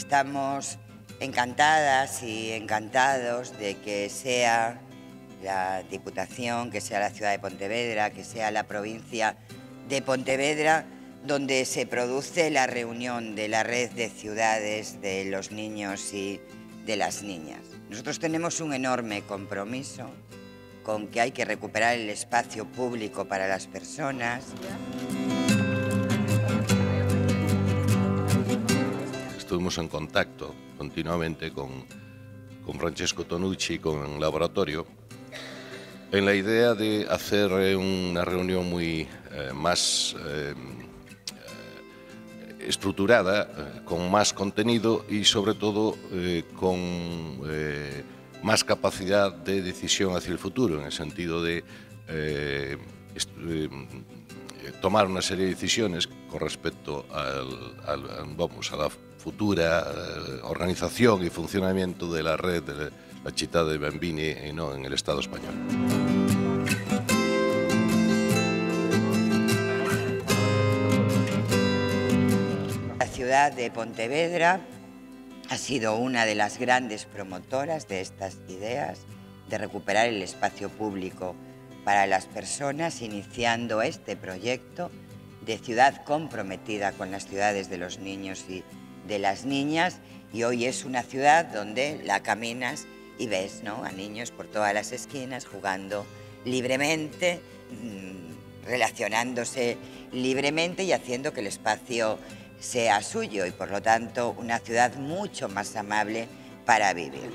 Estamos encantadas y encantados de que sea la Diputación, que sea la ciudad de Pontevedra, que sea la provincia de Pontevedra, donde se produce la reunión de la red de ciudades de los niños y de las niñas. Nosotros tenemos un enorme compromiso con que hay que recuperar el espacio público para las personas. estuvimos en contacto continuamente con, con Francesco Tonucci, con el laboratorio, en la idea de hacer eh, una reunión muy eh, más eh, estructurada, eh, con más contenido y sobre todo eh, con eh, más capacidad de decisión hacia el futuro, en el sentido de tomar una serie de decisiones con respecto al, vamos, a la futura eh, organización y funcionamiento de la red de la ciudad de Bambini eh, en el Estado español. La ciudad de Pontevedra ha sido una de las grandes promotoras de estas ideas de recuperar el espacio público para las personas, iniciando este proyecto de ciudad comprometida con las ciudades de los niños y de las niñas. Y hoy es una ciudad donde la caminas y ves ¿no? a niños por todas las esquinas jugando libremente, mm, relacionándose libremente y haciendo que el espacio sea suyo y por lo tanto una ciudad mucho más amable para vivir.